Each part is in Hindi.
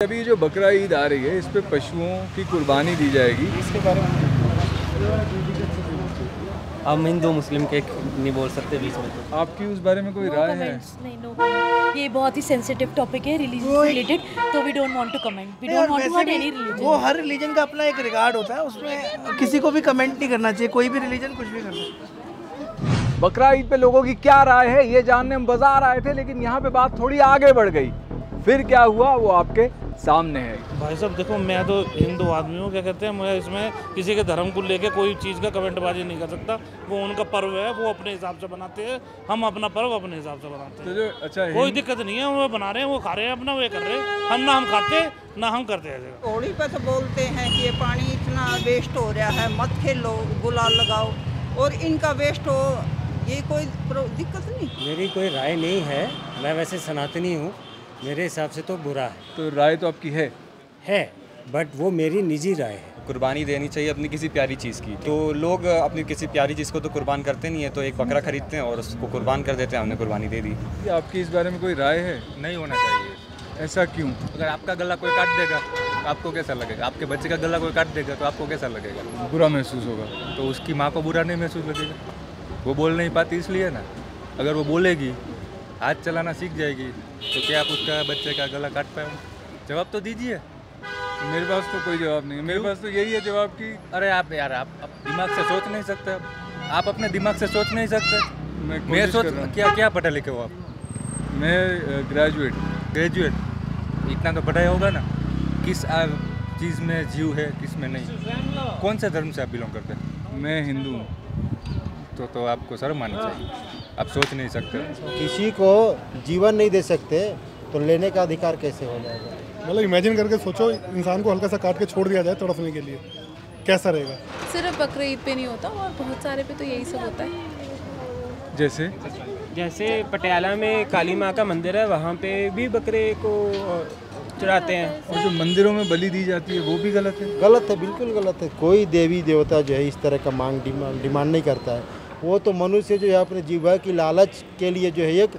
अभी जो बकरा ईद आ रही है इस पे पशुओं की कुर्बानी दी जाएगी। इसके बारे में हम हिंदू मुस्लिम के नहीं बोल सकते बीच में। तो आपकी उस बारे में कोई No राय है? नहीं नो comment. ये बहुत ही सेंसिटिव टॉपिक है रिलीजन रिलेटेड तो we don't want to comment we don't want to hurt any वो हर रिलीजन का अपना एक रिगार्ड होता है उसमें किसी को भी कमेंट नहीं करना चाहिए कोई भी रिलीजन कुछ भी कर सकता है बकरा ईद पे लोगों की क्या राय है ये जानने हम बाज़ार आए थे लेकिन यहाँ पे बात थोड़ी आगे बढ़ गई। फिर क्या हुआ वो आपके सामने है। भाई साहब देखो मैं तो हिंदू आदमी हूँ क्या कहते हैं मैं इसमें किसी के धर्म को लेके कोई चीज़ का कमेंटबाजी नहीं कर सकता। वो उनका पर्व है वो अपने हिसाब से बनाते हैं हम अपना पर्व अपने हिसाब से बनाते तो हैं जो अच्छा कोई दिक्कत नहीं है वो बना रहे हैं वो खा रहे हैं अपना वे कर रहे हैं। हम ना हम खाते ना हम करते हैं। होली पे तो बोलते हैं कि ये पानी इतना वेस्ट हो रहा है मत खेलो गुलाल लगाओ। और इनका वेस्ट हो ये कोई दिक्कत नहीं। मेरी कोई राय नहीं है मैं वैसे सनातनी हूँ। मेरे हिसाब से तो बुरा है। तो राय तो आपकी है? है बट वो मेरी निजी राय है। कुर्बानी देनी चाहिए अपनी किसी प्यारी चीज़ की। तो लोग अपनी किसी प्यारी चीज़ को तो कुर्बान करते नहीं है तो एक बकरा खरीदते हैं और उसको कुर्बान कर देते हैं हमने कुर्बानी दे दी। आपकी इस बारे में कोई राय है? नहीं होना चाहिए। ऐसा क्यों? अगर आपका गला कोई काट देगा तो आपको कैसा लगेगा? आपके बच्चे का गला कोई काट देगा तो आपको कैसा लगेगा? बुरा महसूस होगा। तो उसकी माँ को बुरा नहीं महसूस लगेगा। वो बोल नहीं पाती इसलिए ना। अगर वो बोलेगी हाथ चलाना सीख जाएगी तो क्या आप उसका बच्चे का गला काट पाए जवाब तो दीजिए। मेरे पास तो कोई जवाब नहीं है। मेरे पास तो यही है जवाब कि अरे आप यार आप, आप दिमाग से सोच नहीं सकते। आप अपने दिमाग से सोच नहीं सकते। मैं मैं सोच क्या क्या पढ़े लिखे हो आप? मैं ग्रेजुएट ग्रेजुएट इतना तो पढ़ाई होगा ना। किस चीज़ में जीव है किसमें नहीं? कौन से धर्म से आप बिलोंग करते हैं? मैं हिंदू हूँ। तो तो आपको शर्म आनी चाहिए। आप सोच नहीं सकते। किसी को जीवन नहीं दे सकते तो लेने का अधिकार कैसे हो जाएगा? मतलब इमेजिन करके सोचो इंसान को हल्का सा काट के छोड़ दिया जाए तड़पने के लिए। कैसा रहेगा? सिर्फ़ बकरीद ईद पे नहीं होता और बहुत सारे पे तो यही सब होता है। जैसे? जैसे पटियाला में काली माँ का मंदिर है वहाँ पे भी बकरे को चढ़ाते हैं। और जो मंदिरों में बलि दी जाती है वो भी गलत है? गलत है बिल्कुल गलत है। कोई देवी देवता जो है इस तरह का मांग डिमांड डिमांड नहीं करता है। वो तो मनुष्य जो है अपने जीवा की लालच के लिए जो है एक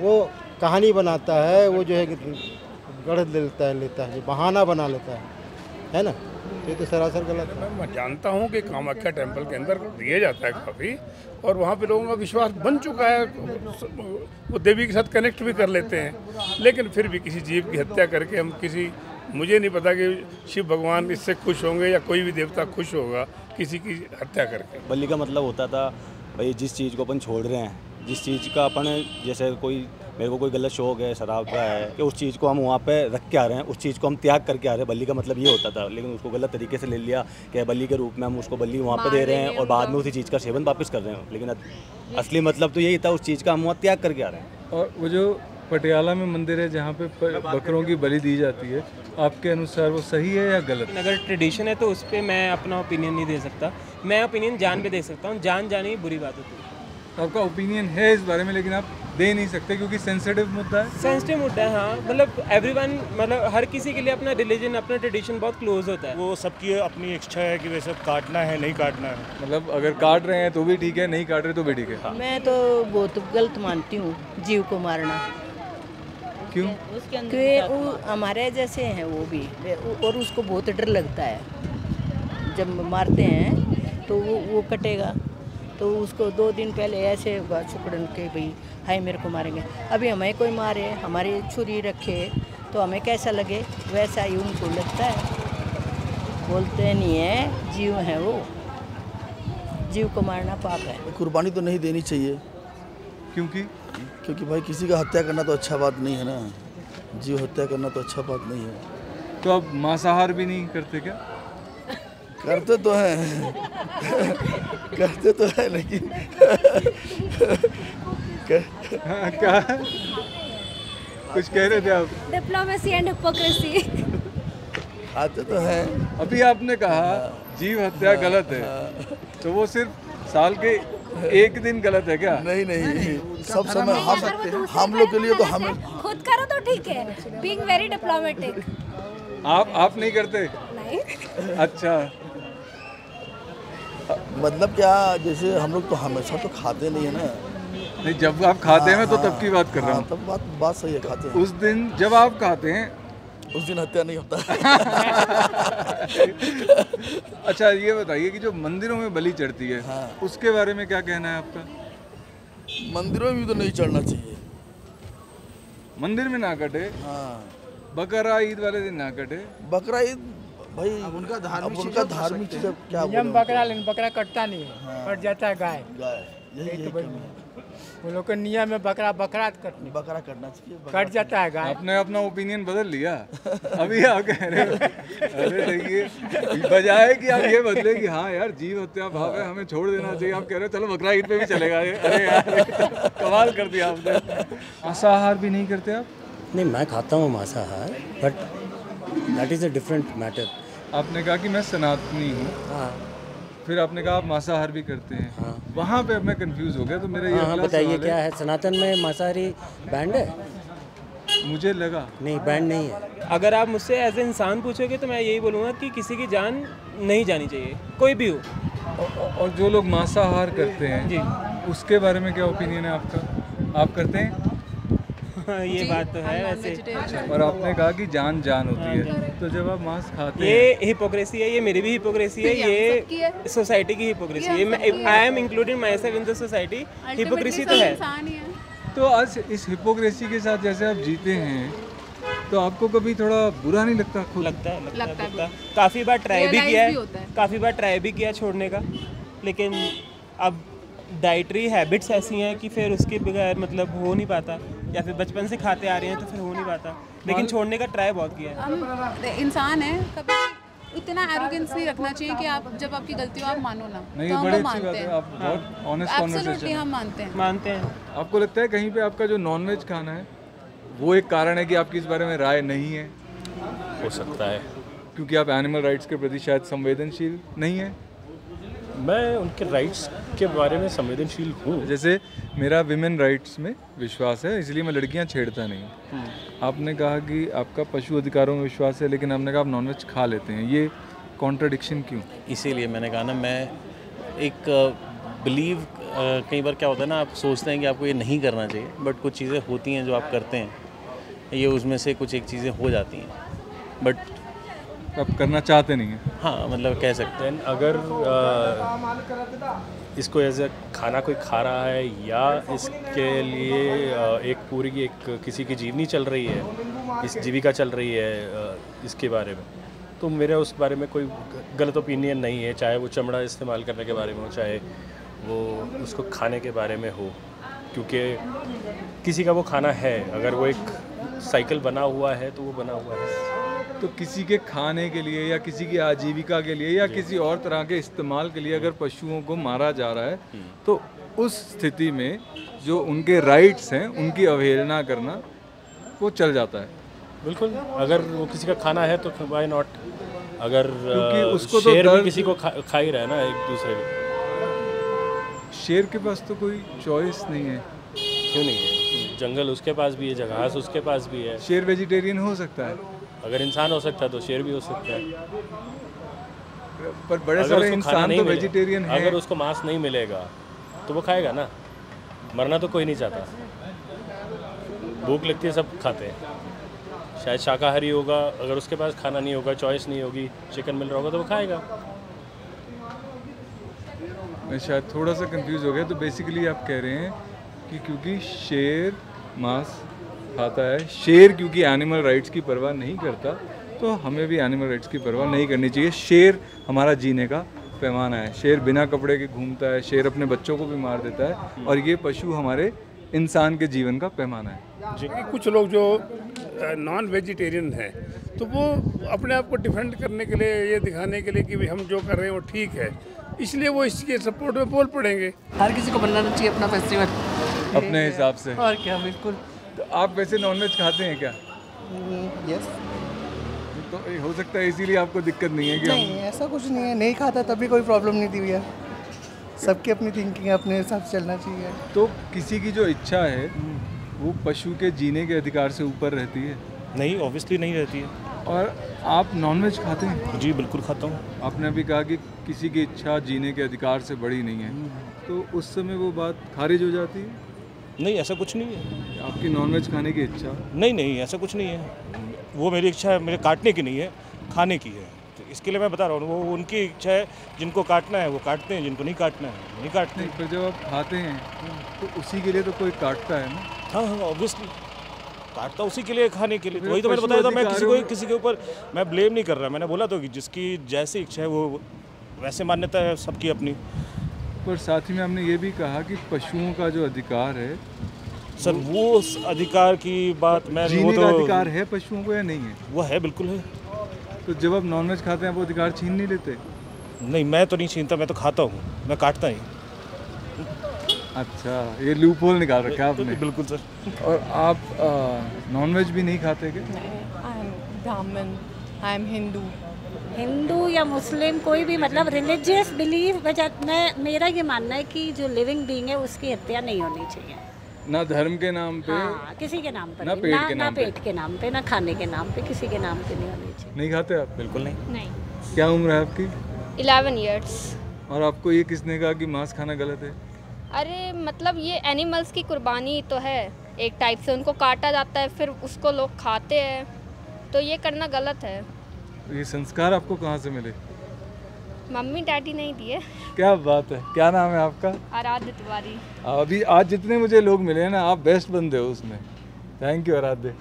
वो कहानी बनाता है, वो जो है गढ़ लेता है लेता है, बहाना बना लेता है। है ना? ये तो सरासर गलत है। मैं जानता हूँ कि कामाख्या टेंपल के अंदर दिया जाता है काफ़ी, और वहाँ पे लोगों का विश्वास बन चुका है, वो देवी के साथ कनेक्ट भी कर लेते हैं, लेकिन फिर भी किसी जीव की हत्या करके हम किसी मुझे नहीं पता कि शिव भगवान इससे खुश होंगे या कोई भी देवता खुश होगा किसी की हत्या करके। बलि का मतलब होता था भाई जिस चीज़ को अपन छोड़ रहे हैं जिस चीज़ का अपन जैसे कोई मेरे को कोई गलत शौक है शराब का है कि उस चीज़ को हम वहाँ पे रख के आ रहे हैं उस चीज़ को हम त्याग करके आ रहे हैं बलि का मतलब ये होता था लेकिन उसको गलत तरीके से ले लिया कि बलि के रूप में हम उसको बलि वहाँ पे दे रहे हैं और बाद में उसी चीज़ का सेवन वापस कर रहे हैं। लेकिन असली मतलब तो यही था उस चीज़ का हम वहाँ त्याग करके आ रहे हैं। और वो जो पटियाला में मंदिर है जहाँ पे बकरों की बलि दी जाती है। आपके अनुसार वो सही है या गलत? अगर ट्रेडिशन है तो उस पर मैं अपना ओपिनियन नहीं दे सकता। मैं ओपिनियन जान पे दे सकता हूँ। जान जानी बुरी बात होती है। आपका ओपिनियन है इस बारे में लेकिन आप दे नहीं सकते क्योंकि सेंसिटिव मुद्दा है। सेंसिटिव मुद्दा है हाँ। मतलब एवरीवन मतलब हर किसी के लिए अपना रिलीजन अपना ट्रेडिशन बहुत क्लोज होता है। वो सबकी अपनी इच्छा है कि वैसे काटना है नहीं काटना है। मतलब अगर काट रहे हैं तो भी ठीक है नहीं काट रहे तो भी ठीक है। मैं तो बहुत गलत मानती हूँ जीव को मारना। क्यों? क्योंकि वो हमारे जैसे हैं वो भी। और उसको बहुत डर लगता है। जब मारते हैं तो वो वो कटेगा। तो उसको दो दिन पहले ऐसे होगा सुकड़न के भाई हाय मेरे को मारेंगे। अभी हमें कोई मारे हमारी छुरी रखे तो हमें कैसा लगे? वैसा ही उनको लगता है। बोलते नहीं है जीव है वो। जीव को मारना पाप है। कुर्बानी तो नहीं देनी चाहिए। क्योंकि? क्योंकि भाई किसी का हत्या करना तो अच्छा बात नहीं है ना। जीव हत्या करना तो अच्छा बात नहीं है। तो आप मांसाहार भी नहीं करते क्या? करते तो हैं। करते तो है लेकिन हाँ, क्या? कुछ कह रहे थे आप? डिप्लोमेसी एंड हिपोक्रेसी खाते तो हैं। अभी आपने कहा जीव हत्या गलत है। तो वो सिर्फ़ साल के एक दिन गलत है क्या? नहीं नहीं सब समय हम हम लोग के लिए तो हम खुद करो तो ठीक है। बीइंग वेरी डिप्लोमेटिक आप आप नहीं करते? नहीं। अच्छा। मतलब क्या जैसे हम लोग तो हमेशा तो खाते नहीं है ना। नहीं जब आप खाते हैं तो तब की बात कर रहा हाँ, हूँ। तब बात बात सही है खाते हैं। उस दिन जब आप खाते हैं उस दिन हत्या नहीं होता। अच्छा ये बताइए कि जो मंदिरों में बलि चढ़ती है हाँ। उसके बारे में क्या कहना है आपका? मंदिरों में भी तो नहीं चढ़ना चाहिए। मंदिर में ना कटे। हाँ। बकरा ईद वाले दिन ना कटे। बकरा ईद भाई उनका धार्मिक उनका धार्मिक चीज़ क्या बकरा लेकिन बकरा कटता नहीं है कट जाता है गाय। गाय यही तो। वो लोग के नियम है बकरा बकरा कटने। बकरा कटना चाहिए कट जाता है गाय। आपने अपना ओपिनियन बदल लिया। अभी आप कह रहे हो। अरे देखिए बजाय कि आप ये बदले कि हाँ यार जीव हत्या भाव है हमें छोड़ देना चाहिए। आप कह रहे हो चलो बकरा ईद पे भी चलेगा। ये अरे यार कमाल कर दिया आपने। मांसाहार भी नहीं करते आप? नहीं मैं खाता हूँ मांसाहार but that is a different matter आपने कहा कि मैं सनातनी हूँ। हाँ। फिर आपने कहा आप मांसाहार भी करते हैं। हाँ। वहाँ पे मैं कंफ्यूज हो गया तो मेरा ये हाँ हाँ बताइए क्या है। सनातन में मांसाहारी बैंड है? मुझे लगा। नहीं बैंड नहीं है। अगर आप मुझसे एज ए इंसान पूछोगे तो मैं यही बोलूँगा कि किसी की जान नहीं जानी चाहिए कोई भी हो। और- और जो लोग मांसाहार करते हैं जी। उसके बारे में क्या ओपिनियन है आपका? आप करते हैं? ये बात तो है वैसे। और आपने कहा कि जान जान होती है तो जब आप मांस खाते ये हिपोक्रेसी है ये मेरी भी हिपोक्रेसी है ये सोसाइटी की हिपोक्रेसी है। I am including my self in the society hypocrisy तो है। इंसान ही है। तो आज इस हिपोक्रेसी के साथ जैसे आप जीते हैं तो आपको कभी थोड़ा बुरा नहीं लगता खुद? लगता है लगता है, लगता लगता है। काफ़ी बार ट्राई भी किया भी है। होता है। काफ़ी बार ट्राई भी किया छोड़ने का। लेकिन अब डाइटरी हैबिट्स ऐसी हैं कि फिर उसके बगैर मतलब हो नहीं पाता। या फिर बचपन से खाते आ रहे हैं तो फिर हो नहीं पाता। लेकिन छोड़ने का ट्राई बहुत किया है। इंसान है कभी इतना एरोगेंस नहीं रखना चाहिए कि आप जब आपकी गलती हो आप मानो ना। नहीं तो हम बड़ी वो बात मानते हैं आप बहुत ऑनेस्ट एब्सोल्युटली कॉन्वर्सेशन हम मानते हैं। मानते हैं। आपको लगता है कहीं पे आपका जो नॉनवेज खाना है वो एक कारण है कि आपकी इस बारे में राय नहीं है? हो सकता है। क्योंकि आप एनिमल राइट्स के प्रति शायद संवेदनशील नहीं है? मैं उनके राइट्स के बारे में संवेदनशील हूँ। जैसे मेरा विमेन राइट्स में विश्वास है इसलिए मैं लड़कियाँ छेड़ता नहीं आपने कहा कि आपका पशु अधिकारों में विश्वास है लेकिन आपने कहा आप नॉनवेज खा लेते हैं। ये कॉन्ट्रडिक्शन क्यों? इसीलिए मैंने कहा ना मैं एक बिलीव कई बार क्या होता है ना आप सोचते हैं कि आपको ये नहीं करना चाहिए बट कुछ चीज़ें होती हैं जो आप करते हैं ये उसमें से कुछ एक चीज़ें हो जाती हैं। बट आप करना चाहते नहीं हैं। हाँ मतलब कह सकते हैं अगर अ, इसको एज ए खाना कोई खा रहा है या इसके लिए एक पूरी एक किसी की जीवनी चल रही है इस जीविका चल रही है इसके बारे में तो मेरा उस बारे में कोई गलत ओपिनियन नहीं है चाहे वो चमड़ा इस्तेमाल करने के बारे में हो चाहे वो उसको खाने के बारे में हो क्योंकि किसी का वो खाना है अगर वो एक साइकिल बना हुआ है तो वो बना हुआ है। तो किसी के खाने के लिए या किसी की आजीविका के लिए या किसी और तरह के इस्तेमाल के लिए अगर पशुओं को मारा जा रहा है तो उस स्थिति में जो उनके राइट्स हैं उनकी अवहेलना करना वो चल जाता है। बिल्कुल अगर वो किसी का खाना है तो वाई नॉट अगर क्योंकि उसको तो शेर भी किसी को खा, खा ही रहा है ना एक दूसरे को। शेर के पास तो कोई चॉइस नहीं है। क्यों नहीं है? जंगल उसके पास भी है जगह उसके पास भी है। शेर वेजिटेरियन हो सकता है। अगर इंसान हो सकता है तो शेर भी हो सकता है। पर बड़े सारे इंसान तो वेजिटेरियन हैं। अगर उसको मांस नहीं मिलेगा तो वो खाएगा ना। मरना तो कोई नहीं चाहता। भूख लगती है सब खाते हैं। शायद शाकाहारी होगा अगर उसके पास खाना नहीं होगा चॉइस नहीं होगी चिकन मिल रहा होगा तो वो खाएगा। मैं शायद थोड़ा सा कंफ्यूज हो गया तो बेसिकली आप कह रहे हैं कि क्योंकि शेर मांस खाता है। शेर क्योंकि एनिमल राइट्स की परवाह नहीं करता तो हमें भी एनिमल राइट्स की परवाह नहीं करनी चाहिए। शेर हमारा जीने का पैमाना है। शेर बिना कपड़े के घूमता है शेर अपने बच्चों को भी मार देता है और ये पशु हमारे इंसान के जीवन का पैमाना है। जी कुछ लोग जो नॉन वेजिटेरियन है तो वो अपने आप को डिफेंड करने के लिए ये दिखाने के लिए कि भाई हम जो कर रहे हैं वो ठीक है। इसलिए वो इसके सपोर्ट में बोल पड़ेंगे। हर किसी को बनाना चाहिए अपना फेस्टिवल अपने हिसाब से। और क्या बिल्कुल। तो आप वैसे नॉनवेज खाते हैं क्या? यस तो हो सकता है इसीलिए आपको दिक्कत नहीं है कि नहीं ऐसा कुछ नहीं है। नहीं खाता तभी कोई प्रॉब्लम नहीं थी भैया। सबकी अपनी थिंकिंग है अपने हिसाब से चलना चाहिए। तो किसी की जो इच्छा है वो पशु के जीने के अधिकार से ऊपर रहती है? नहीं ऑब्वियसली नहीं रहती है। और आप नॉनवेज खाते हैं? जी बिल्कुल खाता हूँ। आपने अभी कहा कि किसी की इच्छा जीने के अधिकार से बड़ी नहीं है। तो उस समय वो बात खारिज हो जाती है? नहीं ऐसा कुछ नहीं है। आपकी नॉनवेज खाने की इच्छा? नहीं नहीं ऐसा कुछ नहीं है। वो मेरी इच्छा है मेरे काटने की नहीं है खाने की है। तो इसके लिए मैं बता रहा हूँ वो उनकी इच्छा है जिनको काटना है वो काटते हैं जिनको नहीं काटना है नहीं काटते नहीं पर जब आप खाते हैं तो उसी के लिए तो कोई काटता है ना? हाँ हाँ ऑब्वियसली काटता उसी के लिए खाने के लिए। तो वही तो मैंने बताया था मैं किसी को किसी के ऊपर मैं ब्लेम नहीं कर रहा। मैंने बोला तो कि जिसकी जैसी इच्छा है वो वैसे मान्यता है सबकी अपनी। पर साथ ही में हमने ये भी कहा कि पशुओं का जो अधिकार है सर वो उस अधिकार की बात मैं वो जीने तो का अधिकार है पशुओं को या नहीं है? वो है बिल्कुल है। तो जब आप नॉनवेज खाते हैं वो अधिकार छीन नहीं लेते? नहीं मैं तो नहीं छीनता मैं तो खाता हूँ मैं काटता ही। अच्छा ये लूप होल निकाल रखा है आपने। बिल्कुल सर। और आप नॉनवेज भी नहीं खाते क्या? आई एम ब्राह्मण आई एम हिंदू हिंदू या मुस्लिम कोई भी मतलब रिलीजियस बिलीफ में मेरा ये मानना है कि जो लिविंग बीइंग है उसकी हत्या नहीं होनी चाहिए। ना धर्म के नाम पे हाँ किसी के नाम पर ना पेट ना, के ना नाम पे। पेट के नाम पे ना खाने के नाम पे किसी के नाम पे नहीं होनी चाहिए। नहीं खाते आप? बिल्कुल नहीं। नहीं। क्या उम्र है आपकी? इलेवन ईयर्स और आपको ये किसने कहा कि मांस खाना गलत है? अरे मतलब ये एनिमल्स की कुर्बानी तो है। एक टाइप से उनको काटा जाता है फिर उसको लोग खाते हैं। तो ये करना गलत है। ये संस्कार आपको कहाँ से मिले? मम्मी डैडी नहीं दिए। क्या बात है क्या नाम है आपका? आराध्य तिवारी। अभी आज जितने मुझे लोग मिले हैं ना आप बेस्ट बंदे हो उसमें। थैंक यू आराध्य।